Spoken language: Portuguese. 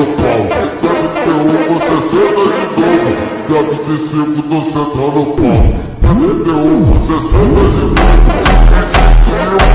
meu pau. PPTU você senta de novo. Da 25 tô sentando o pau. PPTU você senta de novo. 25